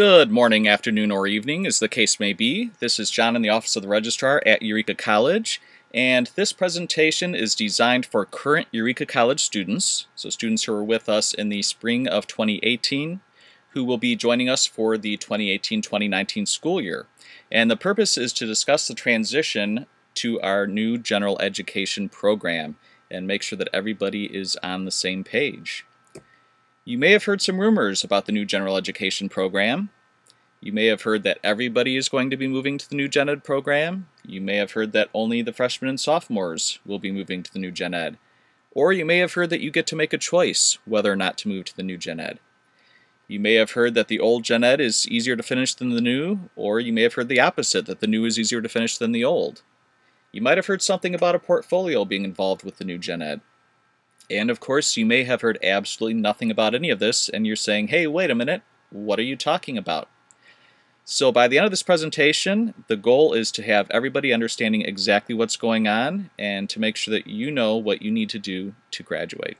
Good morning, afternoon, or evening, as the case may be. This is John in the Office of the Registrar at Eureka College, and this presentation is designed for current Eureka College students, so students who are with us in the spring of 2018, who will be joining us for the 2018-2019 school year. And the purpose is to discuss the transition to our new general education program and make sure that everybody is on the same page. You may have heard some rumors about the new general education program. You may have heard that everybody is going to be moving to the new gen ed program. You may have heard that only the freshmen and sophomores will be moving to the new gen ed. Or you may have heard that you get to make a choice whether or not to move to the new gen ed. You may have heard that the old gen ed is easier to finish than the new, or you may have heard the opposite, that the new is easier to finish than the old. You might have heard something about a portfolio being involved with the new gen ed. And of course, you may have heard absolutely nothing about any of this, and you're saying, hey, wait a minute, what are you talking about? So by the end of this presentation, the goal is to have everybody understanding exactly what's going on and to make sure that you know what you need to do to graduate.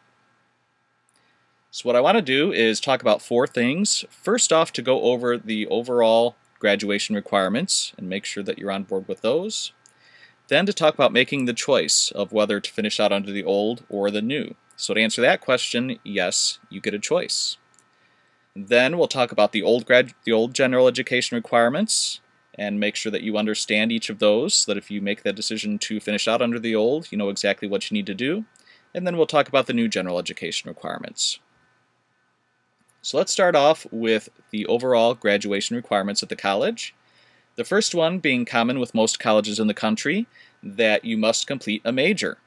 So what I want to do is talk about four things. First off, to go over the overall graduation requirements and make sure that you're on board with those. Then to talk about making the choice of whether to finish out under the old or the new. So to answer that question, yes, you get a choice. Then we'll talk about the old grad the old general education requirements and make sure that you understand each of those so that if you make that decision to finish out under the old, you know exactly what you need to do. And then we'll talk about the new general education requirements. So let's start off with the overall graduation requirements at the college. The first one being common with most colleges in the country, that you must complete a major.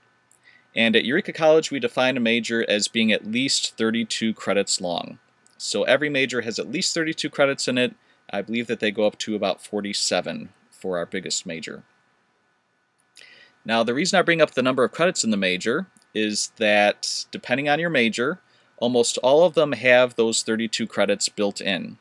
And at Eureka College, we define a major as being at least 32 credits long. So every major has at least 32 credits in it. I believe that they go up to about 47 for our biggest major. Now, the reason I bring up the number of credits in the major is that depending on your major, almost all of them have those 32 credits built in.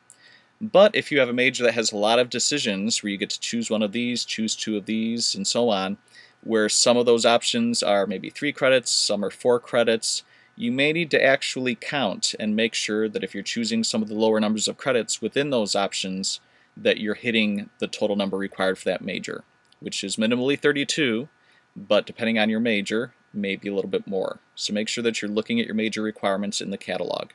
But if you have a major that has a lot of decisions where you get to choose one of these, choose two of these, and so on, where some of those options are maybe three credits, some are four credits, you may need to actually count and make sure that if you're choosing some of the lower numbers of credits within those options, that you're hitting the total number required for that major, which is minimally 32, but depending on your major, maybe a little bit more. So make sure that you're looking at your major requirements in the catalog.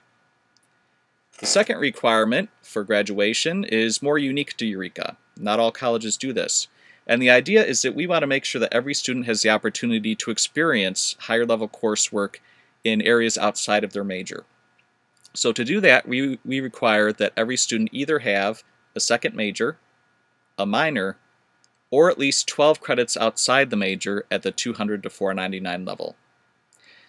The second requirement for graduation is more unique to Eureka. Not all colleges do this. And the idea is that we want to make sure that every student has the opportunity to experience higher level coursework in areas outside of their major. So to do that, we, we require that every student either have a second major, a minor, or at least 12 credits outside the major at the 200 to 499 level.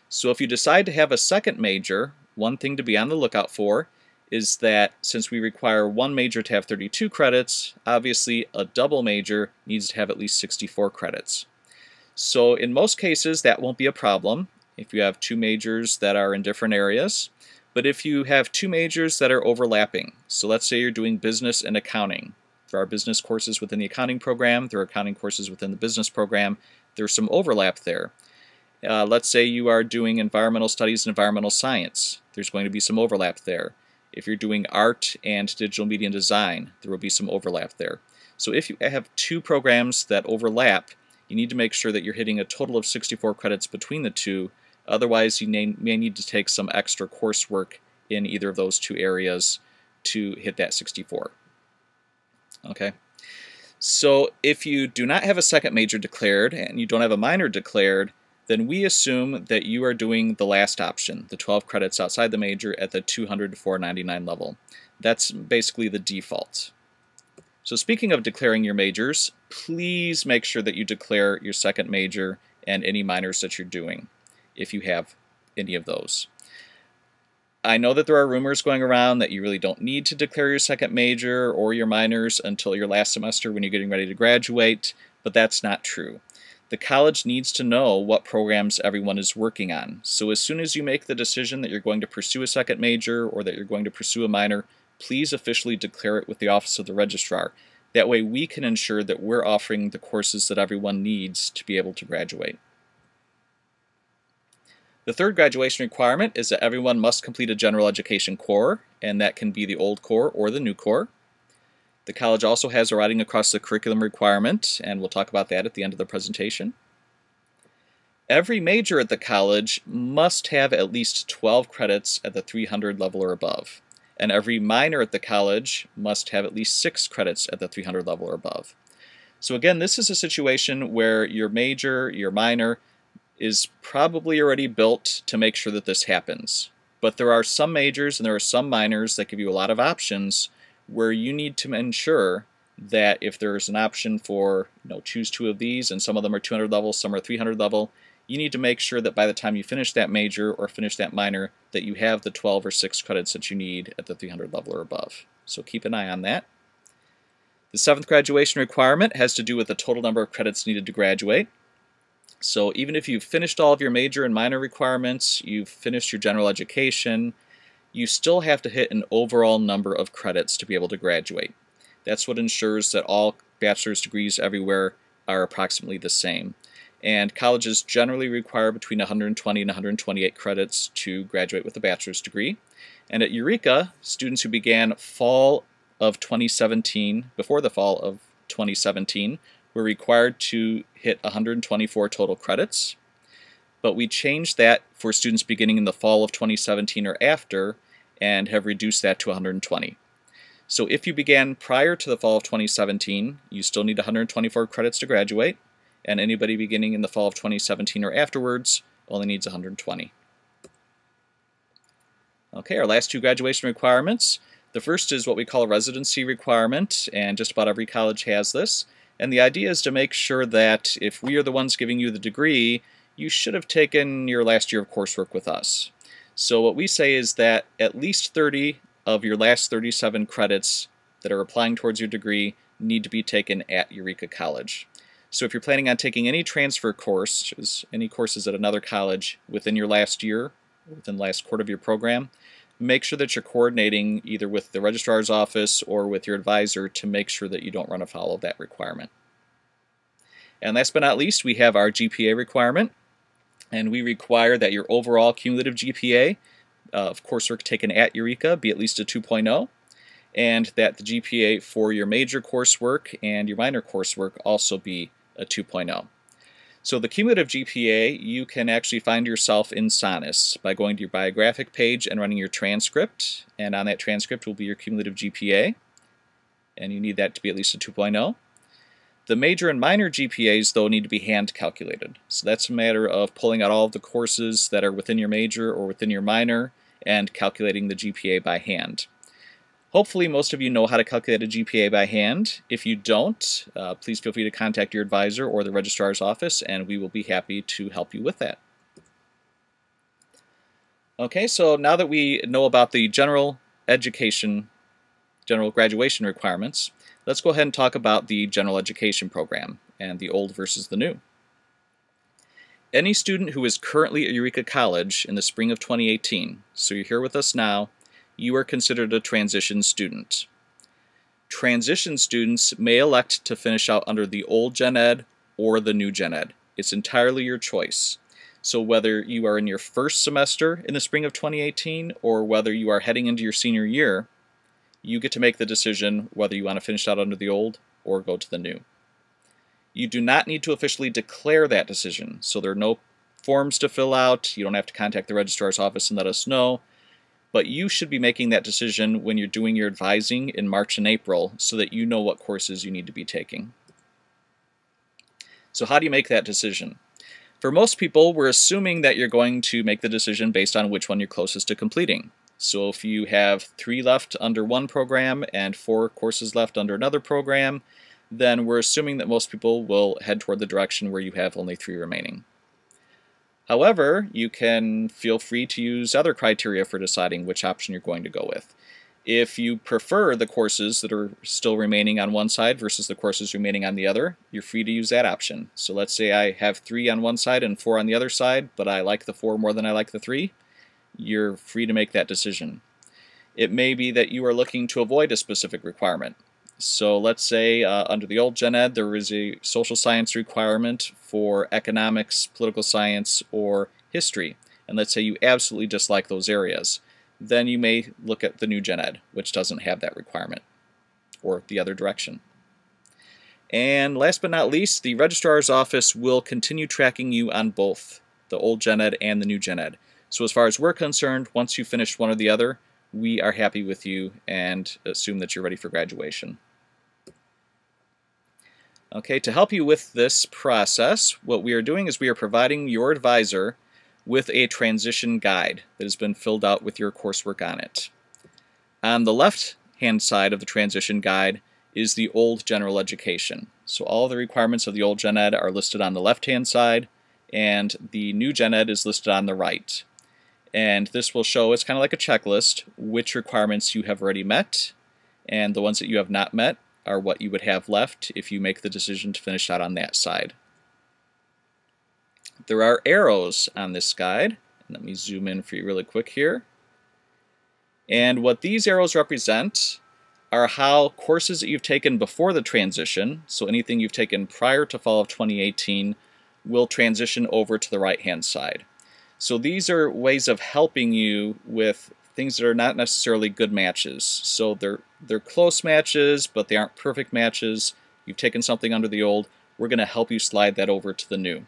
So if you decide to have a second major, one thing to be on the lookout for is that since we require one major to have 32 credits, obviously a double major needs to have at least 64 credits. So in most cases that won't be a problem if you have two majors that are in different areas. But if you have two majors that are overlapping, so let's say you're doing business and accounting. There are business courses within the accounting program, there are accounting courses within the business program, there's some overlap there. Uh, let's say you are doing environmental studies and environmental science. There's going to be some overlap there. If you're doing art and digital media and design, there will be some overlap there. So if you have two programs that overlap, you need to make sure that you're hitting a total of 64 credits between the two. Otherwise, you may, need to take some extra coursework in either of those two areas to hit that 64. Okay. So if you do not have a second major declared and you don't have a minor declared, then we assume that you are doing the last option, the 12 credits outside the major at the 200 to 499 level. That's basically the default. So speaking of declaring your majors, please make sure that you declare your second major and any minors that you're doing, if you have any of those. I know that there are rumors going around that you really don't need to declare your second major or your minors until your last semester when you're getting ready to graduate, but that's not true the college needs to know what programs everyone is working on. So as soon as you make the decision that you're going to pursue a second major or that you're going to pursue a minor, please officially declare it with the Office of the Registrar. That way we can ensure that we're offering the courses that everyone needs to be able to graduate. The third graduation requirement is that everyone must complete a general education core, and that can be the old core or the new core. The college also has a writing across the curriculum requirement, and we'll talk about that at the end of the presentation. Every major at the college must have at least 12 credits at the 300 level or above, and every minor at the college must have at least 6 credits at the 300 level or above. So again, this is a situation where your major, your minor, is probably already built to make sure that this happens. But there are some majors and there are some minors that give you a lot of options where you need to ensure that if there's an option for, you know, choose two of these and some of them are 200 level, some are 300 level, you need to make sure that by the time you finish that major or finish that minor that you have the 12 or 6 credits that you need at the 300 level or above. So keep an eye on that. The seventh graduation requirement has to do with the total number of credits needed to graduate. So even if you've finished all of your major and minor requirements, you've finished your general education, you still have to hit an overall number of credits to be able to graduate. That's what ensures that all bachelor's degrees everywhere are approximately the same and colleges generally require between 120 and 128 credits to graduate with a bachelor's degree. And at Eureka, students who began fall of 2017, before the fall of 2017, were required to hit 124 total credits. But we changed that for students beginning in the fall of 2017 or after and have reduced that to 120. So if you began prior to the fall of 2017, you still need 124 credits to graduate and anybody beginning in the fall of 2017 or afterwards only needs 120. Okay, our last two graduation requirements. The first is what we call a residency requirement, and just about every college has this. And the idea is to make sure that if we are the ones giving you the degree, you should have taken your last year of coursework with us. So what we say is that at least 30 of your last 37 credits that are applying towards your degree need to be taken at Eureka College. So if you're planning on taking any transfer courses, any courses at another college within your last year, within the last quarter of your program, make sure that you're coordinating either with the registrar's office or with your advisor to make sure that you don't run afoul of that requirement. And last but not least, we have our GPA requirement. And we require that your overall cumulative GPA uh, of coursework taken at Eureka be at least a 2.0 and that the GPA for your major coursework and your minor coursework also be a 2.0. So the cumulative GPA, you can actually find yourself in SONIS by going to your biographic page and running your transcript, and on that transcript will be your cumulative GPA, and you need that to be at least a 2.0. The major and minor GPAs, though, need to be hand calculated. So that's a matter of pulling out all of the courses that are within your major or within your minor and calculating the GPA by hand. Hopefully most of you know how to calculate a GPA by hand. If you don't, uh, please feel free to contact your advisor or the registrar's office and we will be happy to help you with that. Okay, so now that we know about the general education, general graduation requirements, let's go ahead and talk about the general education program and the old versus the new. Any student who is currently at Eureka College in the spring of 2018, so you're here with us now, you are considered a transition student. Transition students may elect to finish out under the old gen ed or the new gen ed. It's entirely your choice. So whether you are in your first semester in the spring of 2018 or whether you are heading into your senior year, you get to make the decision whether you want to finish out under the old or go to the new. You do not need to officially declare that decision, so there are no forms to fill out. You don't have to contact the registrar's office and let us know but you should be making that decision when you're doing your advising in March and April so that you know what courses you need to be taking. So how do you make that decision? For most people, we're assuming that you're going to make the decision based on which one you're closest to completing. So if you have three left under one program and four courses left under another program, then we're assuming that most people will head toward the direction where you have only three remaining. However, you can feel free to use other criteria for deciding which option you're going to go with. If you prefer the courses that are still remaining on one side versus the courses remaining on the other, you're free to use that option. So let's say I have three on one side and four on the other side, but I like the four more than I like the three. You're free to make that decision. It may be that you are looking to avoid a specific requirement. So let's say uh, under the old gen ed there is a social science requirement for economics, political science, or history. And let's say you absolutely dislike those areas. Then you may look at the new gen ed, which doesn't have that requirement. or the other direction. And last but not least, the registrar's office will continue tracking you on both the old gen ed and the new gen ed. So as far as we're concerned, once you finish one or the other, we are happy with you and assume that you're ready for graduation. Okay, to help you with this process, what we are doing is we are providing your advisor with a transition guide that has been filled out with your coursework on it. On the left hand side of the transition guide is the old general education. So all the requirements of the old gen ed are listed on the left hand side and the new gen ed is listed on the right. And this will show, it's kind of like a checklist, which requirements you have already met and the ones that you have not met are what you would have left if you make the decision to finish out on that side. There are arrows on this guide. Let me zoom in for you really quick here. And what these arrows represent are how courses that you've taken before the transition, so anything you've taken prior to fall of 2018, will transition over to the right-hand side. So these are ways of helping you with things that are not necessarily good matches. So they're they're close matches, but they aren't perfect matches. You've taken something under the old. We're going to help you slide that over to the new.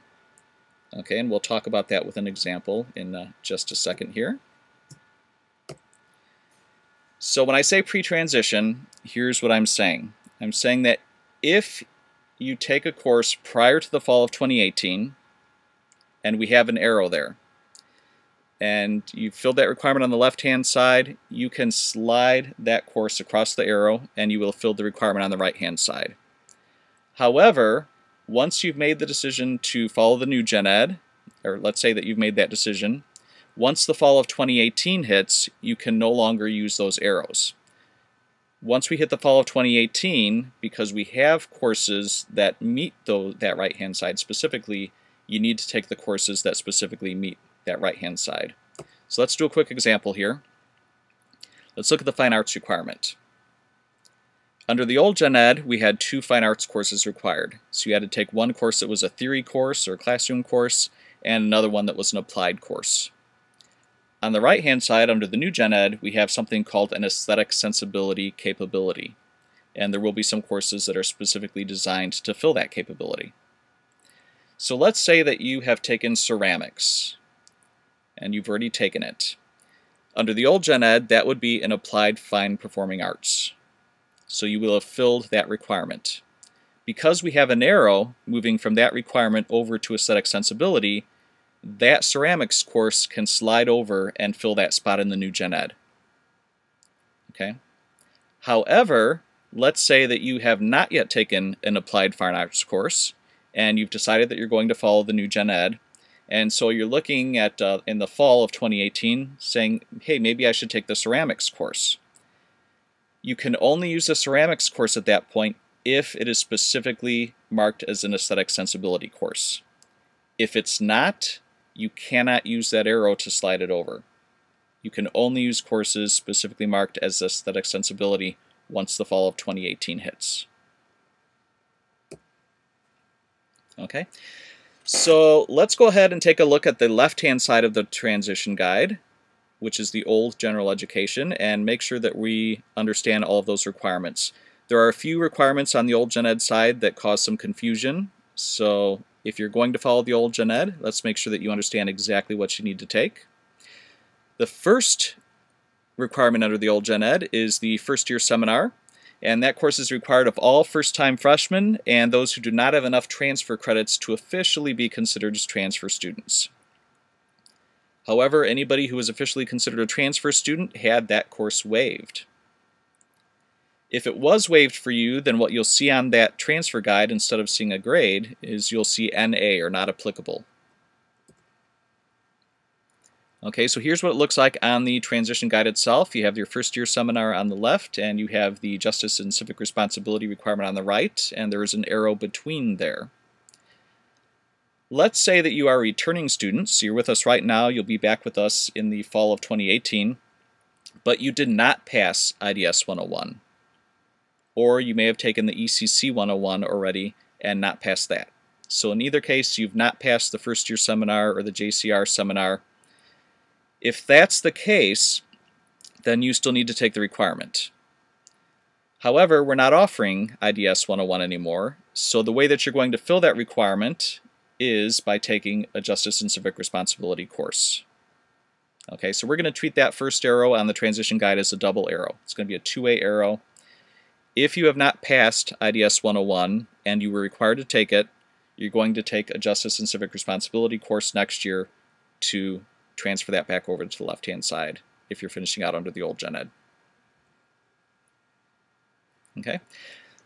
Okay, and we'll talk about that with an example in uh, just a second here. So when I say pre-transition, here's what I'm saying. I'm saying that if you take a course prior to the fall of 2018, and we have an arrow there, and you filled that requirement on the left-hand side, you can slide that course across the arrow, and you will fill the requirement on the right-hand side. However, once you've made the decision to follow the new gen ed, or let's say that you've made that decision, once the fall of 2018 hits, you can no longer use those arrows. Once we hit the fall of 2018, because we have courses that meet that right-hand side specifically, you need to take the courses that specifically meet that right-hand side. So let's do a quick example here. Let's look at the fine arts requirement. Under the old Gen Ed, we had two fine arts courses required. So you had to take one course that was a theory course or a classroom course, and another one that was an applied course. On the right-hand side, under the new Gen Ed, we have something called an aesthetic sensibility capability. And there will be some courses that are specifically designed to fill that capability. So let's say that you have taken ceramics, and you've already taken it. Under the old Gen Ed, that would be an applied fine performing arts. So you will have filled that requirement. Because we have an arrow moving from that requirement over to aesthetic sensibility, that ceramics course can slide over and fill that spot in the new gen ed. Okay. However, let's say that you have not yet taken an applied fine arts course and you've decided that you're going to follow the new gen ed and so you're looking at uh, in the fall of 2018 saying hey maybe I should take the ceramics course you can only use the ceramics course at that point if it is specifically marked as an aesthetic sensibility course if it's not you cannot use that arrow to slide it over. You can only use courses specifically marked as aesthetic sensibility once the fall of 2018 hits. Okay, so let's go ahead and take a look at the left-hand side of the transition guide, which is the old general education, and make sure that we understand all of those requirements. There are a few requirements on the old gen ed side that cause some confusion, so if you're going to follow the old gen ed, let's make sure that you understand exactly what you need to take. The first requirement under the old gen ed is the first year seminar, and that course is required of all first-time freshmen and those who do not have enough transfer credits to officially be considered as transfer students. However, anybody who was officially considered a transfer student had that course waived. If it was waived for you, then what you'll see on that transfer guide instead of seeing a grade is you'll see NA or not applicable. Okay, so here's what it looks like on the transition guide itself. You have your first year seminar on the left and you have the justice and civic responsibility requirement on the right and there is an arrow between there. Let's say that you are returning students. you're with us right now, you'll be back with us in the fall of 2018, but you did not pass IDS 101 or you may have taken the ECC 101 already and not passed that. So in either case, you've not passed the first year seminar or the JCR seminar. If that's the case, then you still need to take the requirement. However, we're not offering IDS 101 anymore, so the way that you're going to fill that requirement is by taking a Justice and Civic Responsibility course. Okay, so we're going to treat that first arrow on the transition guide as a double arrow. It's going to be a two-way arrow. If you have not passed IDS 101 and you were required to take it, you're going to take a Justice and Civic Responsibility course next year to transfer that back over to the left-hand side if you're finishing out under the old Gen Ed. Okay.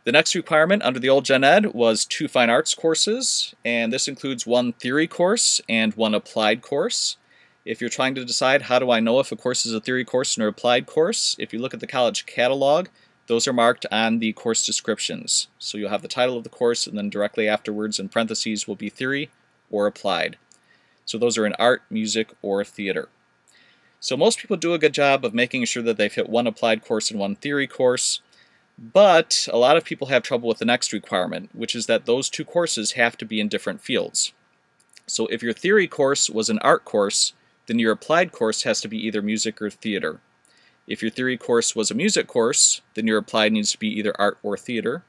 The next requirement under the old Gen Ed was two fine arts courses, and this includes one theory course and one applied course. If you're trying to decide how do I know if a course is a theory course or an applied course, if you look at the college catalog, those are marked on the course descriptions. So you'll have the title of the course and then directly afterwards in parentheses will be theory or applied. So those are in art, music, or theater. So most people do a good job of making sure that they've hit one applied course and one theory course. But a lot of people have trouble with the next requirement, which is that those two courses have to be in different fields. So if your theory course was an art course, then your applied course has to be either music or theater. If your theory course was a music course, then your applied needs to be either art or theater.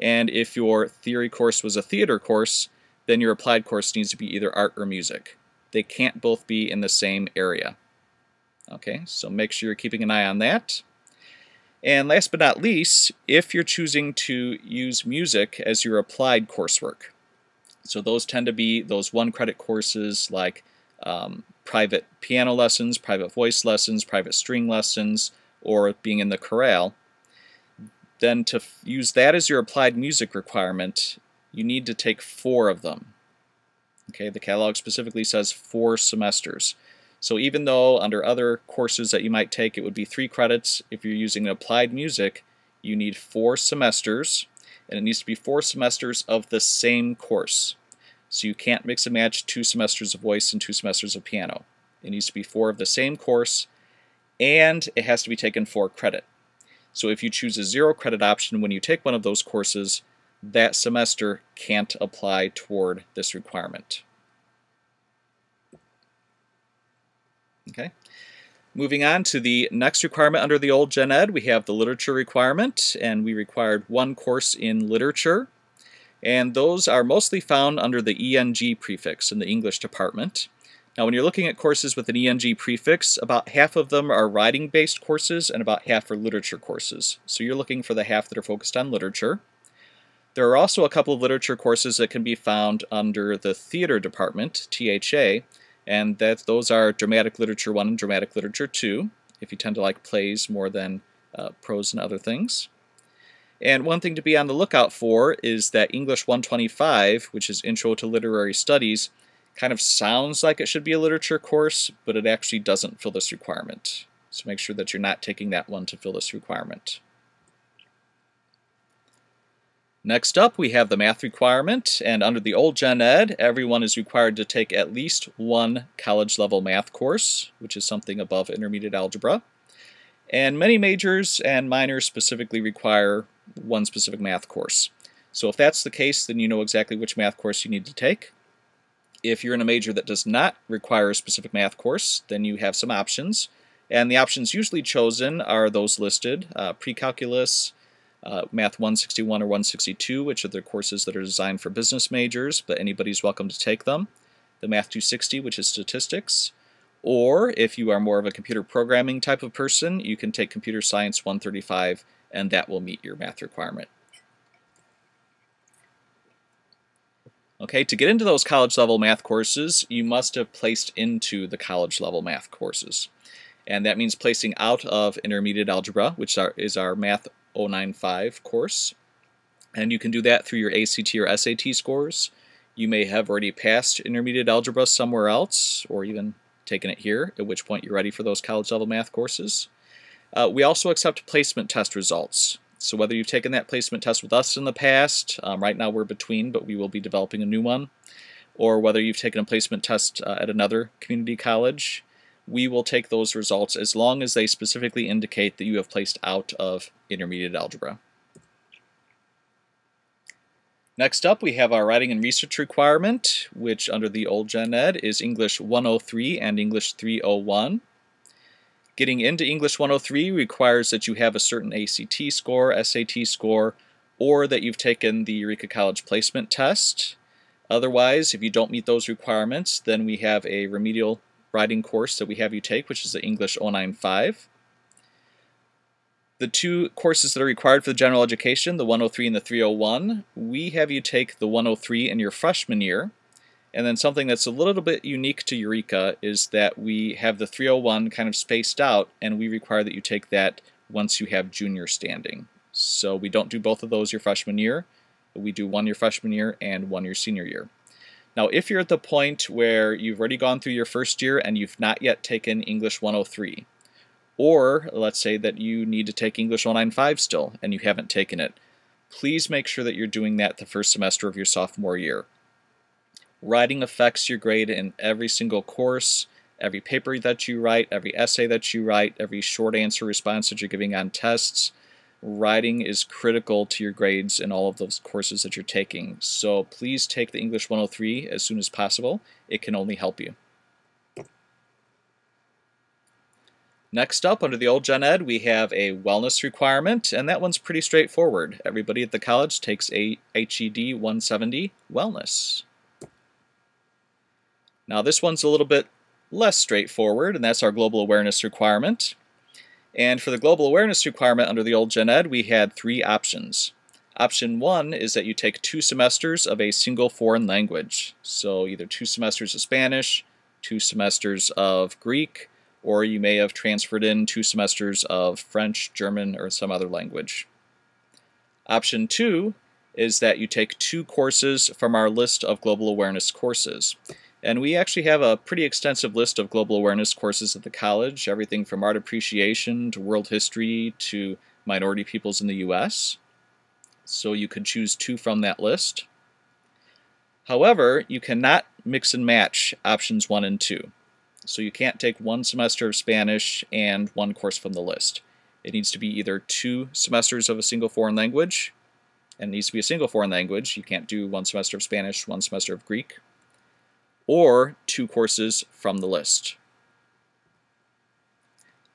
And if your theory course was a theater course, then your applied course needs to be either art or music. They can't both be in the same area. Okay, so make sure you're keeping an eye on that. And last but not least, if you're choosing to use music as your applied coursework. So those tend to be those one credit courses like um, private piano lessons, private voice lessons, private string lessons, or being in the chorale. Then to use that as your applied music requirement, you need to take four of them. Okay, the catalog specifically says four semesters. So even though under other courses that you might take it would be three credits, if you're using applied music, you need four semesters, and it needs to be four semesters of the same course. So you can't mix and match two semesters of voice and two semesters of piano. It needs to be four of the same course, and it has to be taken for credit. So if you choose a zero credit option when you take one of those courses, that semester can't apply toward this requirement. Okay. Moving on to the next requirement under the old Gen Ed, we have the literature requirement, and we required one course in literature. And those are mostly found under the ENG prefix in the English department. Now when you're looking at courses with an ENG prefix, about half of them are writing-based courses and about half are literature courses. So you're looking for the half that are focused on literature. There are also a couple of literature courses that can be found under the theater department, THA, and that those are Dramatic Literature 1 and Dramatic Literature 2, if you tend to like plays more than uh, prose and other things. And one thing to be on the lookout for is that English 125, which is Intro to Literary Studies, kind of sounds like it should be a literature course, but it actually doesn't fill this requirement. So make sure that you're not taking that one to fill this requirement. Next up, we have the math requirement, and under the old Gen Ed, everyone is required to take at least one college-level math course, which is something above intermediate algebra. And many majors and minors specifically require one specific math course. So if that's the case, then you know exactly which math course you need to take. If you're in a major that does not require a specific math course, then you have some options. And the options usually chosen are those listed, uh, pre-calculus, uh, Math 161 or 162, which are the courses that are designed for business majors, but anybody's welcome to take them. The Math 260, which is statistics. Or if you are more of a computer programming type of person, you can take Computer Science 135 and that will meet your math requirement. Okay, to get into those college level math courses, you must have placed into the college level math courses. And that means placing out of intermediate algebra, which is our Math 095 course. And you can do that through your ACT or SAT scores. You may have already passed intermediate algebra somewhere else, or even taken it here, at which point you're ready for those college level math courses. Uh, we also accept placement test results. So whether you've taken that placement test with us in the past, um, right now we're between, but we will be developing a new one, or whether you've taken a placement test uh, at another community college, we will take those results as long as they specifically indicate that you have placed out of intermediate algebra. Next up, we have our writing and research requirement, which under the old Gen Ed is English 103 and English 301. Getting into English 103 requires that you have a certain ACT score, SAT score, or that you've taken the Eureka College placement test. Otherwise, if you don't meet those requirements, then we have a remedial writing course that we have you take, which is the English 095. The two courses that are required for the general education, the 103 and the 301, we have you take the 103 in your freshman year. And then something that's a little bit unique to Eureka is that we have the 301 kind of spaced out, and we require that you take that once you have junior standing. So we don't do both of those your freshman year. We do one your freshman year and one your senior year. Now, if you're at the point where you've already gone through your first year and you've not yet taken English 103, or let's say that you need to take English 195 still and you haven't taken it, please make sure that you're doing that the first semester of your sophomore year. Writing affects your grade in every single course, every paper that you write, every essay that you write, every short answer response that you're giving on tests writing is critical to your grades in all of those courses that you're taking. So please take the English 103 as soon as possible. It can only help you. Next up, under the old Gen Ed, we have a wellness requirement, and that one's pretty straightforward. Everybody at the college takes a HED 170 wellness. Now this one's a little bit less straightforward, and that's our global awareness requirement. And for the global awareness requirement under the old Gen Ed, we had three options. Option one is that you take two semesters of a single foreign language. So either two semesters of Spanish, two semesters of Greek, or you may have transferred in two semesters of French, German, or some other language. Option two is that you take two courses from our list of global awareness courses. And we actually have a pretty extensive list of global awareness courses at the college, everything from art appreciation to world history to minority peoples in the U.S. So you could choose two from that list. However, you cannot mix and match options one and two. So you can't take one semester of Spanish and one course from the list. It needs to be either two semesters of a single foreign language, and it needs to be a single foreign language. You can't do one semester of Spanish, one semester of Greek, or two courses from the list.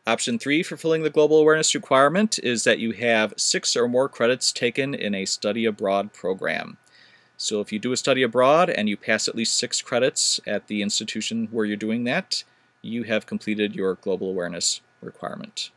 Option three for filling the global awareness requirement is that you have six or more credits taken in a study abroad program. So if you do a study abroad and you pass at least six credits at the institution where you're doing that, you have completed your global awareness requirement.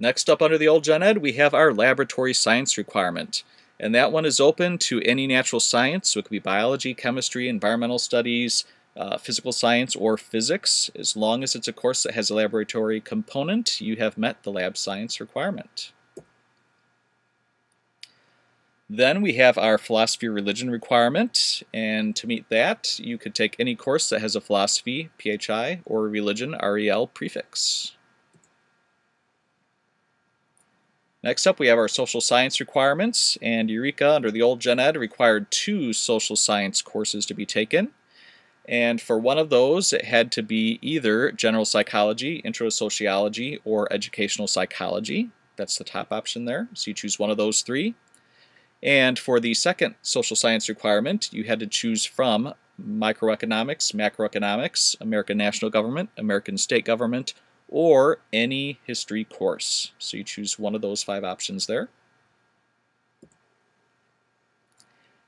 Next up under the old Gen Ed, we have our laboratory science requirement. And that one is open to any natural science, so it could be biology, chemistry, environmental studies, uh, physical science, or physics. As long as it's a course that has a laboratory component, you have met the lab science requirement. Then we have our philosophy religion requirement, and to meet that, you could take any course that has a philosophy, PHI, or religion, REL prefix. Next up, we have our social science requirements, and Eureka, under the old Gen Ed, required two social science courses to be taken. And for one of those, it had to be either general psychology, intro to sociology, or educational psychology. That's the top option there, so you choose one of those three. And for the second social science requirement, you had to choose from microeconomics, macroeconomics, American national government, American state government, or any history course. So you choose one of those five options there.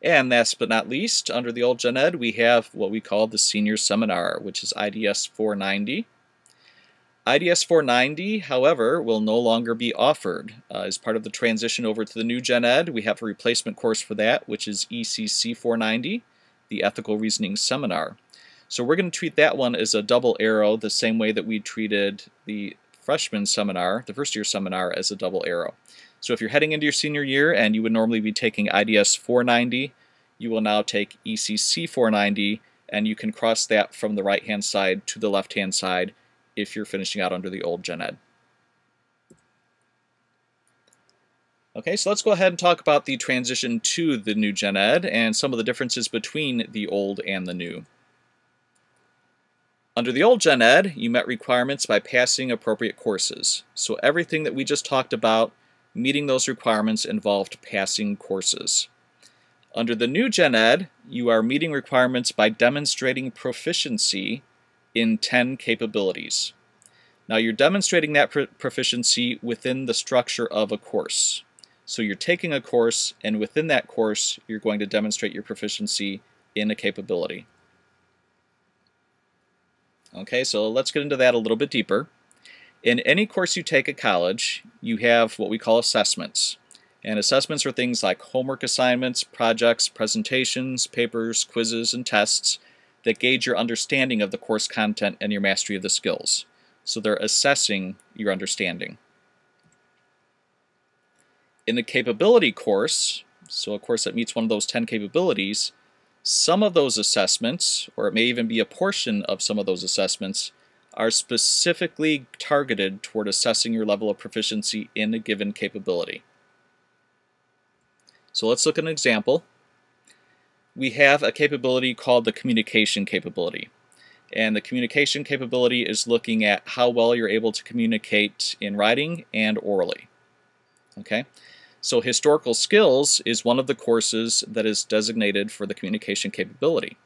And last but not least, under the old Gen Ed, we have what we call the Senior Seminar, which is IDS 490. IDS 490, however, will no longer be offered. Uh, as part of the transition over to the new Gen Ed, we have a replacement course for that, which is ECC 490, the Ethical Reasoning Seminar. So we're going to treat that one as a double arrow the same way that we treated the freshman seminar, the first year seminar, as a double arrow. So if you're heading into your senior year and you would normally be taking IDS 490, you will now take ECC 490 and you can cross that from the right hand side to the left hand side if you're finishing out under the old Gen Ed. Okay, so let's go ahead and talk about the transition to the new Gen Ed and some of the differences between the old and the new. Under the old Gen Ed, you met requirements by passing appropriate courses. So everything that we just talked about, meeting those requirements involved passing courses. Under the new Gen Ed, you are meeting requirements by demonstrating proficiency in 10 capabilities. Now you're demonstrating that proficiency within the structure of a course. So you're taking a course, and within that course, you're going to demonstrate your proficiency in a capability. Okay, so let's get into that a little bit deeper. In any course you take at college, you have what we call assessments. And assessments are things like homework assignments, projects, presentations, papers, quizzes, and tests that gauge your understanding of the course content and your mastery of the skills. So they're assessing your understanding. In the capability course, so a course that meets one of those 10 capabilities, some of those assessments, or it may even be a portion of some of those assessments, are specifically targeted toward assessing your level of proficiency in a given capability. So let's look at an example. We have a capability called the communication capability. And the communication capability is looking at how well you're able to communicate in writing and orally. Okay, so historical skills is one of the courses that is designated for the communication capability.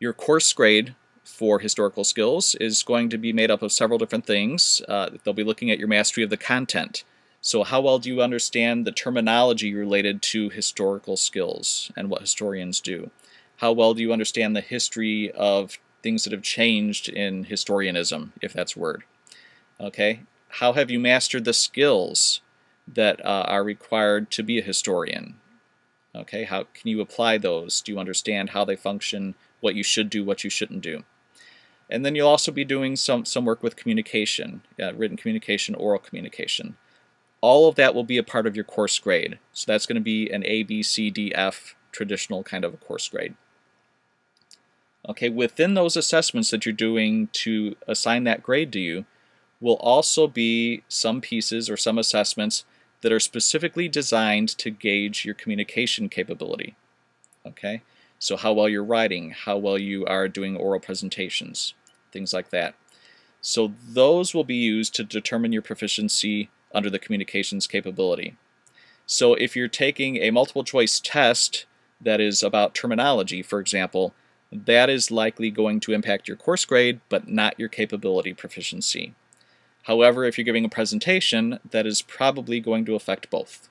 Your course grade for historical skills is going to be made up of several different things. Uh, they'll be looking at your mastery of the content. So how well do you understand the terminology related to historical skills and what historians do? How well do you understand the history of things that have changed in historianism, if that's a word? Okay. How have you mastered the skills that uh, are required to be a historian? Okay. How can you apply those? Do you understand how they function, what you should do, what you shouldn't do? And then you'll also be doing some, some work with communication, uh, written communication, oral communication. All of that will be a part of your course grade. So that's going to be an A, B, C, D, F traditional kind of a course grade. Okay, within those assessments that you're doing to assign that grade to you will also be some pieces or some assessments that are specifically designed to gauge your communication capability. Okay, so how well you're writing, how well you are doing oral presentations, things like that. So those will be used to determine your proficiency under the communications capability. So if you're taking a multiple choice test that is about terminology, for example, that is likely going to impact your course grade, but not your capability proficiency. However, if you're giving a presentation, that is probably going to affect both.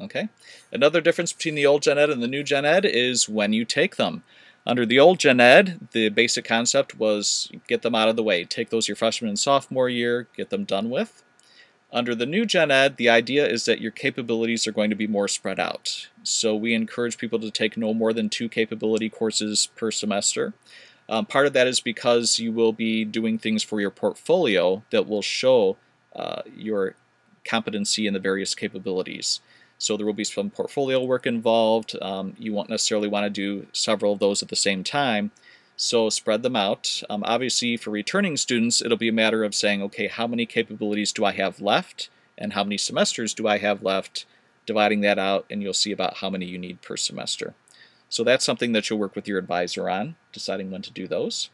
Okay. Another difference between the old gen ed and the new gen ed is when you take them. Under the old gen ed, the basic concept was get them out of the way. Take those your freshman and sophomore year, get them done with. Under the new gen ed, the idea is that your capabilities are going to be more spread out. So we encourage people to take no more than two capability courses per semester. Um, part of that is because you will be doing things for your portfolio that will show uh, your competency in the various capabilities. So there will be some portfolio work involved. Um, you won't necessarily want to do several of those at the same time. So spread them out. Um, obviously, for returning students, it'll be a matter of saying, okay, how many capabilities do I have left, and how many semesters do I have left, dividing that out, and you'll see about how many you need per semester. So that's something that you'll work with your advisor on, deciding when to do those.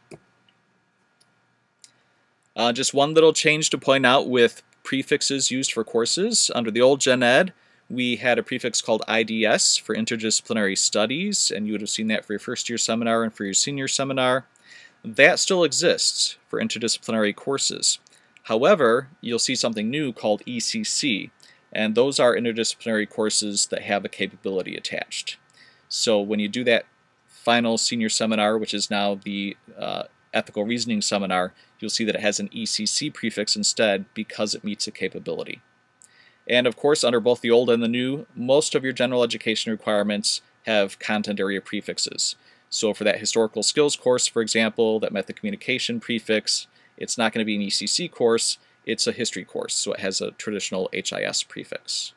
Uh, just one little change to point out with prefixes used for courses. Under the old Gen Ed, we had a prefix called IDS for interdisciplinary studies, and you would have seen that for your first year seminar and for your senior seminar. That still exists for interdisciplinary courses. However, you'll see something new called ECC, and those are interdisciplinary courses that have a capability attached. So when you do that final senior seminar, which is now the uh, ethical reasoning seminar, you'll see that it has an ECC prefix instead because it meets a capability. And of course, under both the old and the new, most of your general education requirements have content area prefixes. So for that historical skills course, for example, that method communication prefix, it's not going to be an ECC course, it's a history course, so it has a traditional HIS prefix.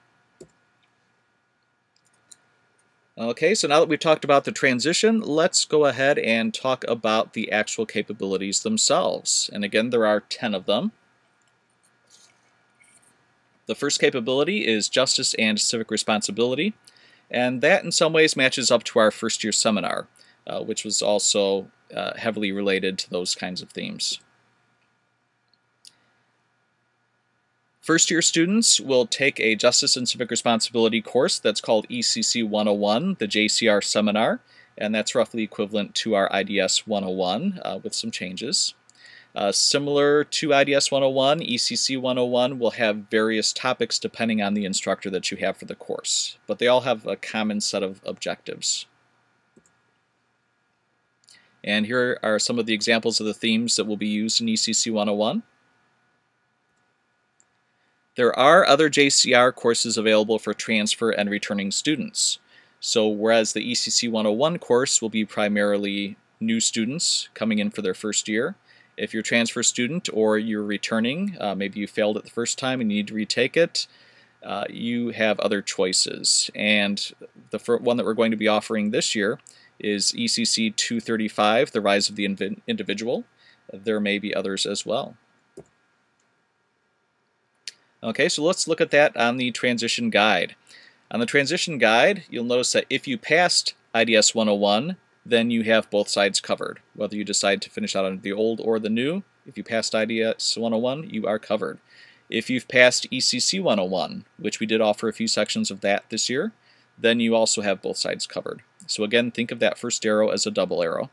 Okay, so now that we've talked about the transition, let's go ahead and talk about the actual capabilities themselves. And again, there are 10 of them. The first capability is justice and civic responsibility, and that in some ways matches up to our first year seminar, uh, which was also uh, heavily related to those kinds of themes. First year students will take a Justice and Civic Responsibility course that's called ECC 101, the JCR seminar, and that's roughly equivalent to our IDS 101 uh, with some changes. Uh, similar to IDS 101, ECC 101 will have various topics depending on the instructor that you have for the course, but they all have a common set of objectives. And here are some of the examples of the themes that will be used in ECC 101. There are other JCR courses available for transfer and returning students. So whereas the ECC 101 course will be primarily new students coming in for their first year, if you're a transfer student or you're returning, uh, maybe you failed it the first time and you need to retake it, uh, you have other choices. And the one that we're going to be offering this year is ECC 235, The Rise of the Individual. There may be others as well. Okay, so let's look at that on the transition guide. On the transition guide, you'll notice that if you passed IDS 101, then you have both sides covered. Whether you decide to finish out on the old or the new, if you passed IDS 101, you are covered. If you've passed ECC 101, which we did offer a few sections of that this year, then you also have both sides covered. So again, think of that first arrow as a double arrow.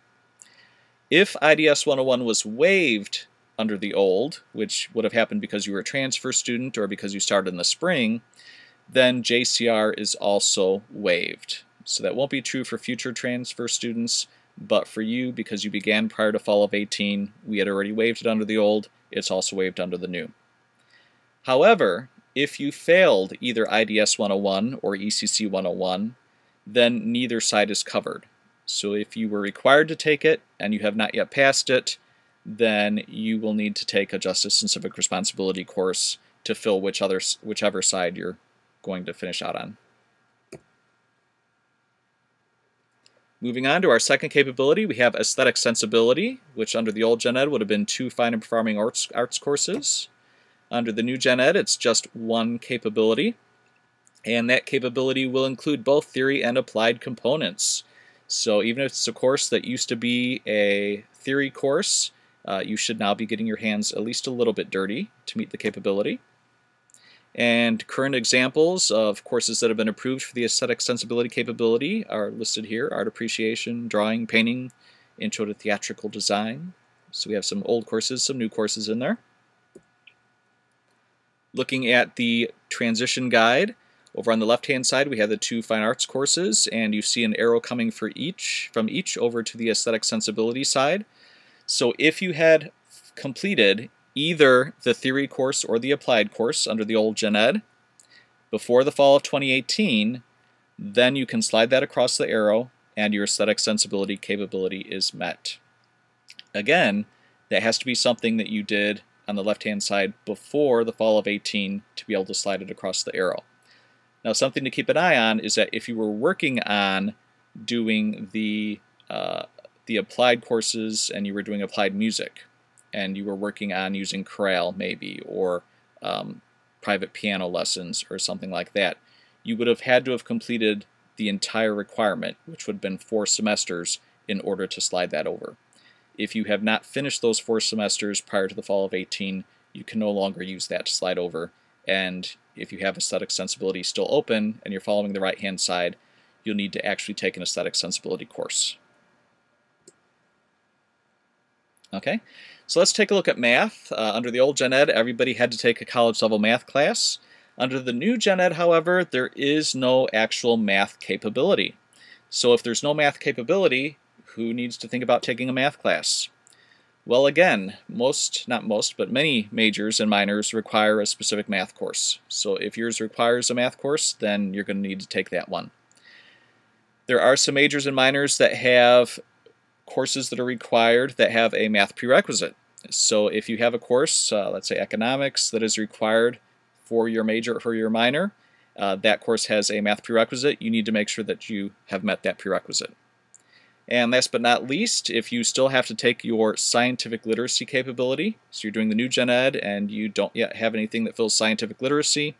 If IDS 101 was waived under the old, which would have happened because you were a transfer student or because you started in the spring, then JCR is also waived. So that won't be true for future transfer students, but for you, because you began prior to fall of 18, we had already waived it under the old, it's also waived under the new. However, if you failed either IDS 101 or ECC 101, then neither side is covered. So if you were required to take it and you have not yet passed it, then you will need to take a Justice and Civic Responsibility course to fill which other, whichever side you're going to finish out on. Moving on to our second capability, we have aesthetic sensibility, which under the old gen ed would have been two fine and performing arts, arts courses. Under the new gen ed, it's just one capability, and that capability will include both theory and applied components. So even if it's a course that used to be a theory course, uh, you should now be getting your hands at least a little bit dirty to meet the capability. And current examples of courses that have been approved for the aesthetic sensibility capability are listed here, art appreciation, drawing, painting, intro to theatrical design. So we have some old courses, some new courses in there. Looking at the transition guide, over on the left-hand side we have the two fine arts courses, and you see an arrow coming for each from each over to the aesthetic sensibility side. So if you had completed either the theory course or the applied course under the old gen ed before the fall of 2018, then you can slide that across the arrow and your aesthetic sensibility capability is met. Again, that has to be something that you did on the left-hand side before the fall of 18 to be able to slide it across the arrow. Now something to keep an eye on is that if you were working on doing the, uh, the applied courses and you were doing applied music, and you were working on using chorale maybe or um, private piano lessons or something like that, you would have had to have completed the entire requirement, which would have been four semesters, in order to slide that over. If you have not finished those four semesters prior to the fall of 18, you can no longer use that to slide over. And if you have aesthetic sensibility still open and you're following the right hand side, you'll need to actually take an aesthetic sensibility course. Okay, so let's take a look at math. Uh, under the old gen ed, everybody had to take a college level math class. Under the new gen ed, however, there is no actual math capability. So if there's no math capability, who needs to think about taking a math class? Well, again, most, not most, but many majors and minors require a specific math course. So if yours requires a math course, then you're going to need to take that one. There are some majors and minors that have courses that are required that have a math prerequisite. So if you have a course, uh, let's say economics, that is required for your major or for your minor, uh, that course has a math prerequisite. You need to make sure that you have met that prerequisite. And last but not least, if you still have to take your scientific literacy capability, so you're doing the new gen ed and you don't yet have anything that fills scientific literacy,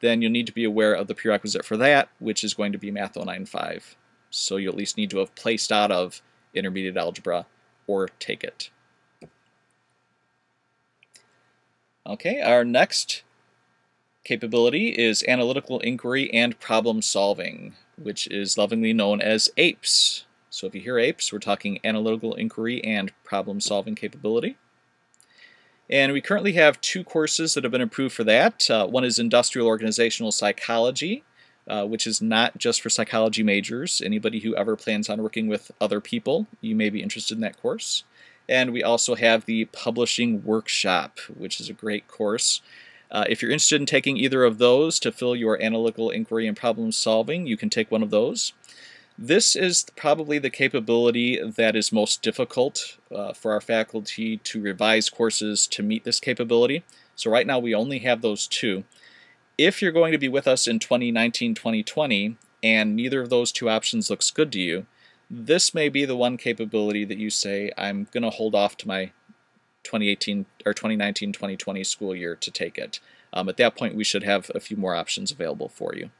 then you'll need to be aware of the prerequisite for that, which is going to be Math 095. So you at least need to have placed out of intermediate algebra or take it. Okay, our next capability is analytical inquiry and problem solving, which is lovingly known as APES. So if you hear APES, we're talking analytical inquiry and problem solving capability. And we currently have two courses that have been approved for that. Uh, one is Industrial Organizational Psychology, uh, which is not just for psychology majors. Anybody who ever plans on working with other people, you may be interested in that course. And we also have the Publishing Workshop, which is a great course. Uh, if you're interested in taking either of those to fill your analytical inquiry and problem solving, you can take one of those. This is probably the capability that is most difficult uh, for our faculty to revise courses to meet this capability. So right now we only have those two. If you're going to be with us in 2019-2020 and neither of those two options looks good to you, this may be the one capability that you say, I'm going to hold off to my 2018 or 2019-2020 school year to take it. Um, at that point, we should have a few more options available for you.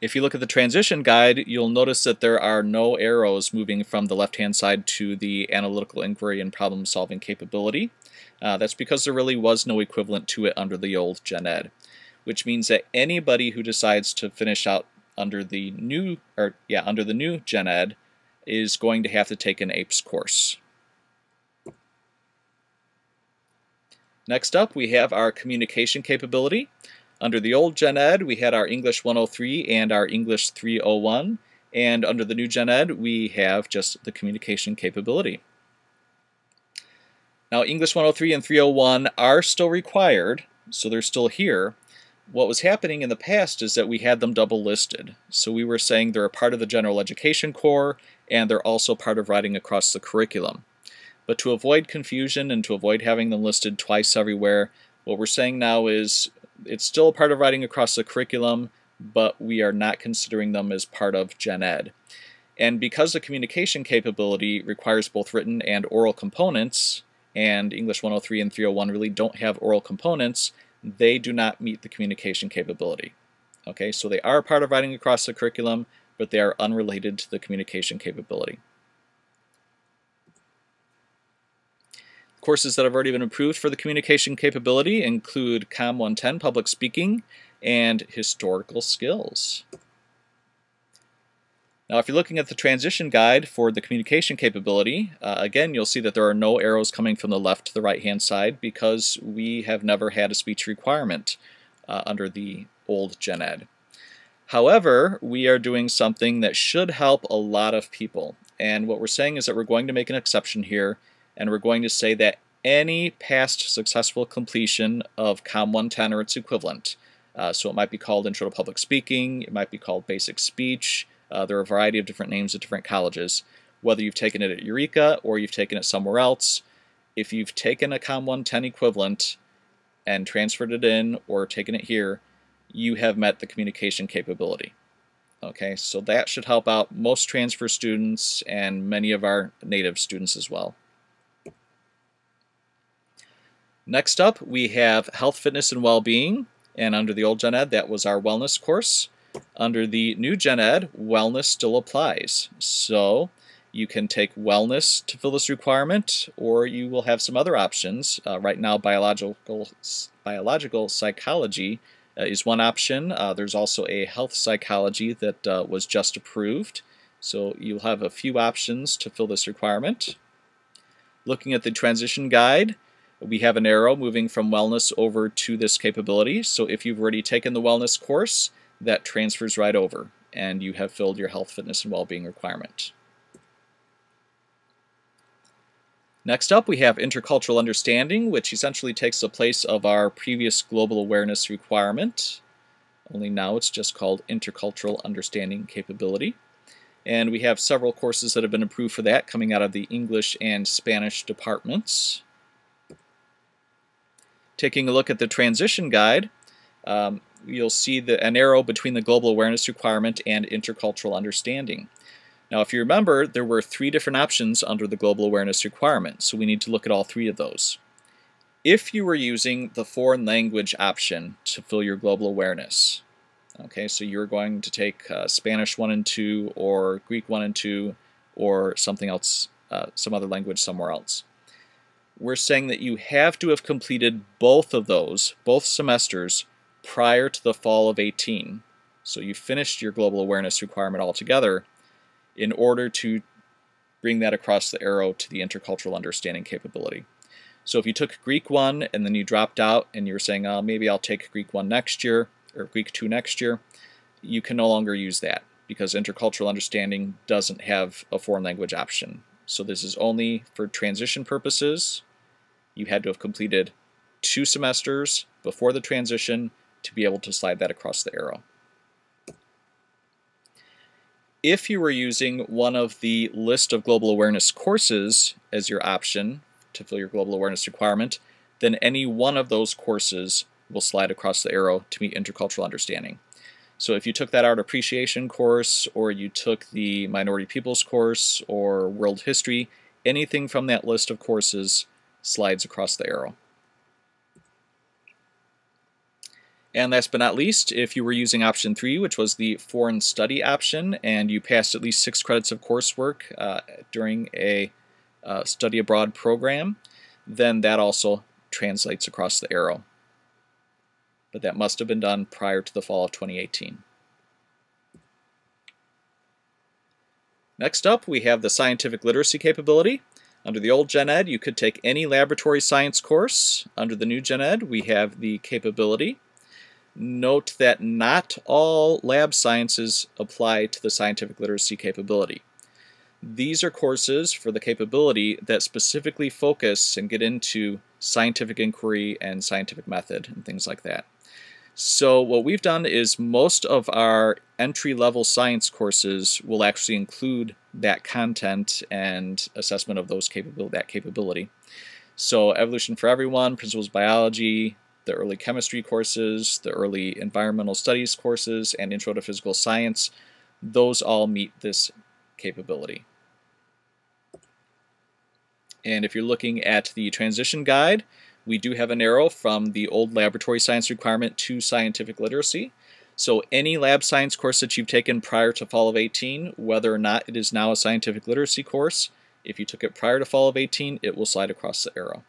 If you look at the transition guide, you'll notice that there are no arrows moving from the left-hand side to the analytical inquiry and problem-solving capability. Uh, that's because there really was no equivalent to it under the old Gen Ed, which means that anybody who decides to finish out under the new, or yeah, under the new Gen Ed is going to have to take an APES course. Next up, we have our communication capability. Under the old Gen Ed, we had our English 103 and our English 301, and under the new Gen Ed, we have just the communication capability. Now, English 103 and 301 are still required, so they're still here. What was happening in the past is that we had them double listed. So we were saying they're a part of the general education core, and they're also part of writing across the curriculum. But to avoid confusion and to avoid having them listed twice everywhere, what we're saying now is it's still a part of writing across the curriculum, but we are not considering them as part of Gen Ed. And because the communication capability requires both written and oral components, and English 103 and 301 really don't have oral components, they do not meet the communication capability. Okay, so they are part of writing across the curriculum, but they are unrelated to the communication capability. Courses that have already been approved for the communication capability include COM 110 Public Speaking and Historical Skills. Now if you're looking at the transition guide for the communication capability, uh, again you'll see that there are no arrows coming from the left to the right hand side because we have never had a speech requirement uh, under the old Gen Ed. However, we are doing something that should help a lot of people. And what we're saying is that we're going to make an exception here and we're going to say that any past successful completion of COM 110 or its equivalent, uh, so it might be called Intro to Public Speaking, it might be called Basic Speech, uh, there are a variety of different names at different colleges, whether you've taken it at Eureka or you've taken it somewhere else, if you've taken a COM 110 equivalent and transferred it in or taken it here, you have met the communication capability. Okay, so that should help out most transfer students and many of our native students as well. Next up, we have Health, Fitness, and Well-Being, and under the old Gen Ed, that was our Wellness course. Under the new Gen Ed, Wellness still applies. So you can take Wellness to fill this requirement, or you will have some other options. Uh, right now, biological, biological psychology uh, is one option. Uh, there's also a health psychology that uh, was just approved. So you'll have a few options to fill this requirement. Looking at the transition guide, we have an arrow moving from wellness over to this capability. So if you've already taken the wellness course, that transfers right over and you have filled your health, fitness, and well-being requirement. Next up, we have intercultural understanding, which essentially takes the place of our previous global awareness requirement. Only now it's just called intercultural understanding capability. And we have several courses that have been approved for that coming out of the English and Spanish departments. Taking a look at the transition guide, um, you'll see the, an arrow between the global awareness requirement and intercultural understanding. Now, if you remember, there were three different options under the global awareness requirement, so we need to look at all three of those. If you were using the foreign language option to fill your global awareness, okay, so you're going to take uh, Spanish 1 and 2, or Greek 1 and 2, or something else, uh, some other language somewhere else we're saying that you have to have completed both of those, both semesters, prior to the fall of 18. So you finished your global awareness requirement altogether. in order to bring that across the arrow to the intercultural understanding capability. So if you took Greek 1 and then you dropped out and you were saying, oh, maybe I'll take Greek 1 next year or Greek 2 next year, you can no longer use that because intercultural understanding doesn't have a foreign language option. So this is only for transition purposes. You had to have completed two semesters before the transition to be able to slide that across the arrow. If you were using one of the list of global awareness courses as your option to fill your global awareness requirement, then any one of those courses will slide across the arrow to meet intercultural understanding. So if you took that art appreciation course, or you took the minority peoples course, or world history, anything from that list of courses slides across the arrow. And last but not least, if you were using option three, which was the foreign study option, and you passed at least six credits of coursework uh, during a uh, study abroad program, then that also translates across the arrow. But that must have been done prior to the fall of 2018. Next up, we have the scientific literacy capability. Under the old Gen Ed, you could take any laboratory science course. Under the new Gen Ed, we have the capability Note that not all lab sciences apply to the scientific literacy capability. These are courses for the capability that specifically focus and get into scientific inquiry and scientific method and things like that. So what we've done is most of our entry-level science courses will actually include that content and assessment of those capability, that capability. So Evolution for Everyone, Principles of Biology, the early chemistry courses, the early environmental studies courses, and intro to physical science, those all meet this capability. And if you're looking at the transition guide, we do have an arrow from the old laboratory science requirement to scientific literacy. So any lab science course that you've taken prior to fall of 18, whether or not it is now a scientific literacy course, if you took it prior to fall of 18, it will slide across the arrow.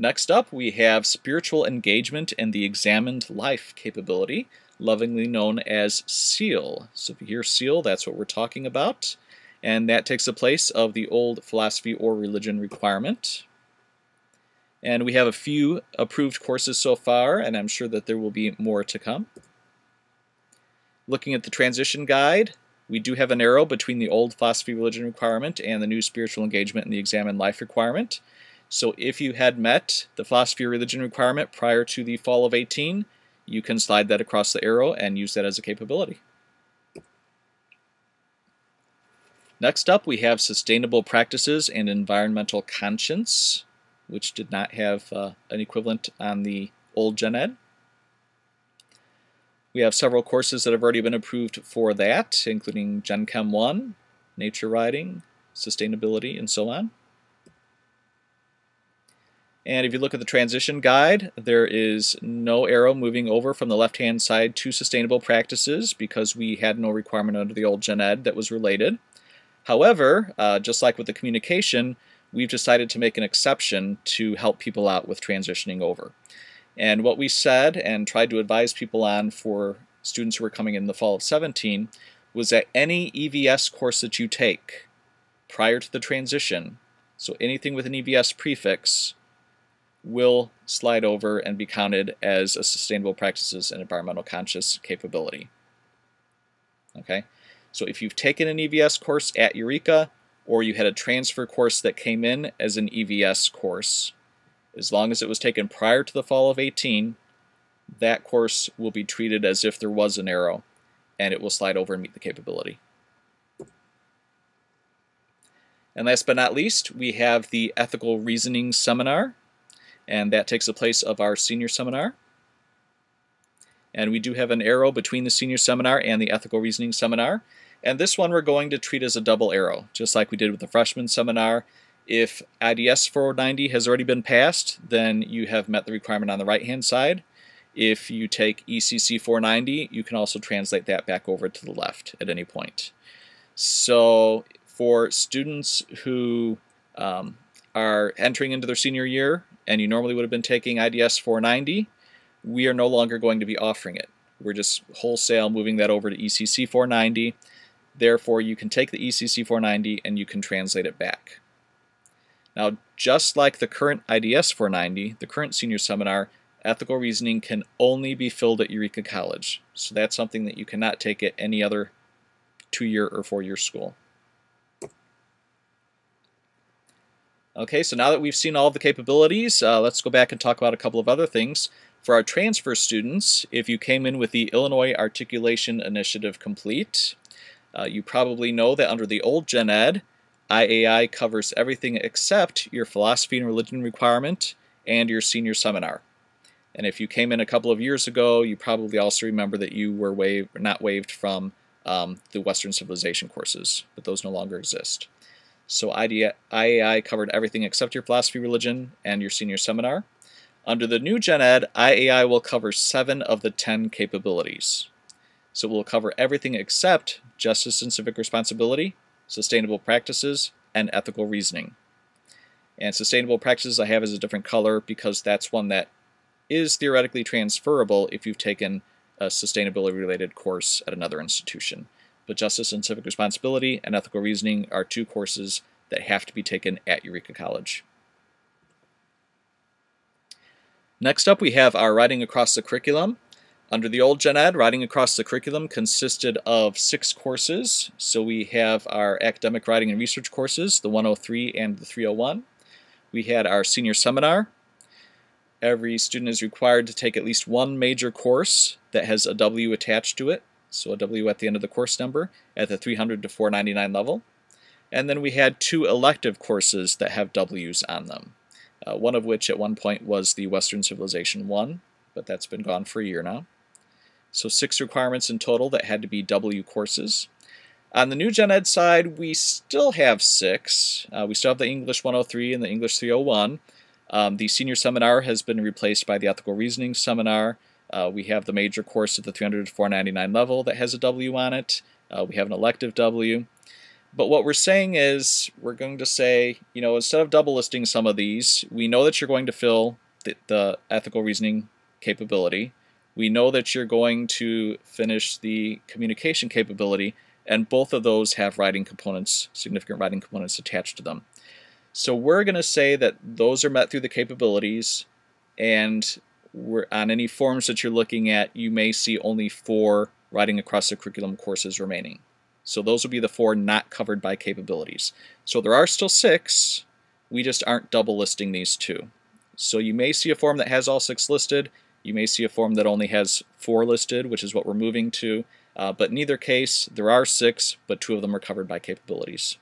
Next up, we have spiritual engagement and the examined life capability, lovingly known as SEAL. So if you hear SEAL, that's what we're talking about. And that takes the place of the old philosophy or religion requirement. And we have a few approved courses so far, and I'm sure that there will be more to come. Looking at the transition guide, we do have an arrow between the old philosophy religion requirement and the new spiritual engagement and the examined life requirement. So if you had met the philosophy religion requirement prior to the fall of 18, you can slide that across the arrow and use that as a capability. Next up, we have sustainable practices and environmental conscience, which did not have uh, an equivalent on the old Gen Ed. We have several courses that have already been approved for that, including Gen Chem 1, nature writing, sustainability, and so on. And if you look at the transition guide, there is no arrow moving over from the left-hand side to sustainable practices because we had no requirement under the old Gen Ed that was related. However, uh, just like with the communication, we've decided to make an exception to help people out with transitioning over. And what we said and tried to advise people on for students who were coming in the fall of 17 was that any EVS course that you take prior to the transition, so anything with an EVS prefix, will slide over and be counted as a sustainable practices and environmental conscious capability. Okay, so if you've taken an EVS course at Eureka or you had a transfer course that came in as an EVS course, as long as it was taken prior to the fall of 18, that course will be treated as if there was an arrow and it will slide over and meet the capability. And last but not least, we have the Ethical Reasoning Seminar and that takes the place of our senior seminar. And we do have an arrow between the senior seminar and the ethical reasoning seminar. And this one we're going to treat as a double arrow, just like we did with the freshman seminar. If IDS 490 has already been passed, then you have met the requirement on the right-hand side. If you take ECC 490, you can also translate that back over to the left at any point. So for students who um, are entering into their senior year and you normally would have been taking IDS 490, we are no longer going to be offering it. We're just wholesale moving that over to ECC 490. Therefore, you can take the ECC 490 and you can translate it back. Now, just like the current IDS 490, the current senior seminar, ethical reasoning can only be filled at Eureka College. So that's something that you cannot take at any other two-year or four-year school. Okay, so now that we've seen all of the capabilities, uh, let's go back and talk about a couple of other things. For our transfer students, if you came in with the Illinois Articulation Initiative complete, uh, you probably know that under the old Gen Ed, IAI covers everything except your philosophy and religion requirement and your senior seminar. And if you came in a couple of years ago, you probably also remember that you were waived, not waived from um, the Western Civilization courses, but those no longer exist. So IAI covered everything except your philosophy, religion, and your senior seminar. Under the new Gen Ed, IAI will cover seven of the ten capabilities. So it will cover everything except justice and civic responsibility, sustainable practices, and ethical reasoning. And sustainable practices I have as a different color because that's one that is theoretically transferable if you've taken a sustainability related course at another institution. But justice and civic responsibility and ethical reasoning are two courses that have to be taken at Eureka College. Next up we have our writing across the curriculum. Under the old Gen Ed, writing across the curriculum consisted of six courses. So we have our academic writing and research courses, the 103 and the 301. We had our senior seminar, every student is required to take at least one major course that has a W attached to it, so a W at the end of the course number, at the 300 to 499 level. And then we had two elective courses that have W's on them, uh, one of which at one point was the Western Civilization 1, but that's been gone for a year now. So six requirements in total that had to be W courses. On the new Gen Ed side, we still have six. Uh, we still have the English 103 and the English 301, um, the senior seminar has been replaced by the ethical reasoning seminar. Uh, we have the major course at the 300 to 499 level that has a W on it. Uh, we have an elective W. But what we're saying is we're going to say, you know, instead of double listing some of these, we know that you're going to fill the, the ethical reasoning capability. We know that you're going to finish the communication capability, and both of those have writing components, significant writing components attached to them. So we're going to say that those are met through the capabilities, and on any forms that you're looking at, you may see only four writing across the curriculum courses remaining. So those would be the four not covered by capabilities. So there are still six, we just aren't double listing these two. So you may see a form that has all six listed, you may see a form that only has four listed, which is what we're moving to, uh, but in either case, there are six, but two of them are covered by capabilities.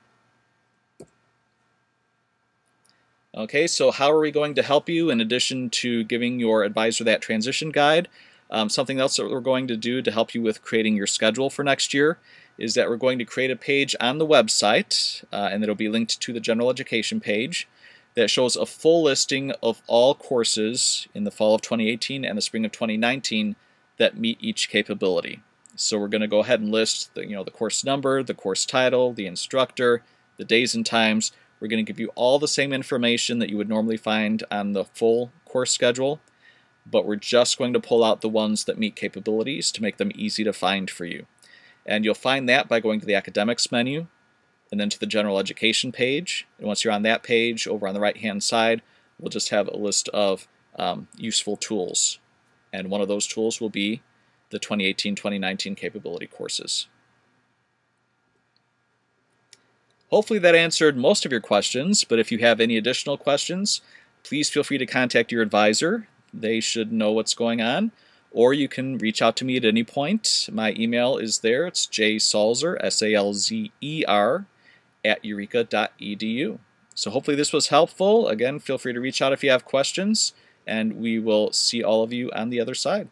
Okay, so how are we going to help you in addition to giving your advisor that transition guide? Um, something else that we're going to do to help you with creating your schedule for next year is that we're going to create a page on the website, uh, and it'll be linked to the general education page, that shows a full listing of all courses in the fall of 2018 and the spring of 2019 that meet each capability. So we're going to go ahead and list the, you know, the course number, the course title, the instructor, the days and times, we're going to give you all the same information that you would normally find on the full course schedule, but we're just going to pull out the ones that meet capabilities to make them easy to find for you. And you'll find that by going to the academics menu and then to the general education page. And once you're on that page, over on the right hand side, we'll just have a list of um, useful tools. And one of those tools will be the 2018-2019 capability courses. Hopefully that answered most of your questions, but if you have any additional questions, please feel free to contact your advisor. They should know what's going on. Or you can reach out to me at any point. My email is there. It's jsalzer, S-A-L-Z-E-R, at eureka.edu. So hopefully this was helpful. Again, feel free to reach out if you have questions, and we will see all of you on the other side.